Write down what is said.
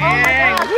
Oh my God.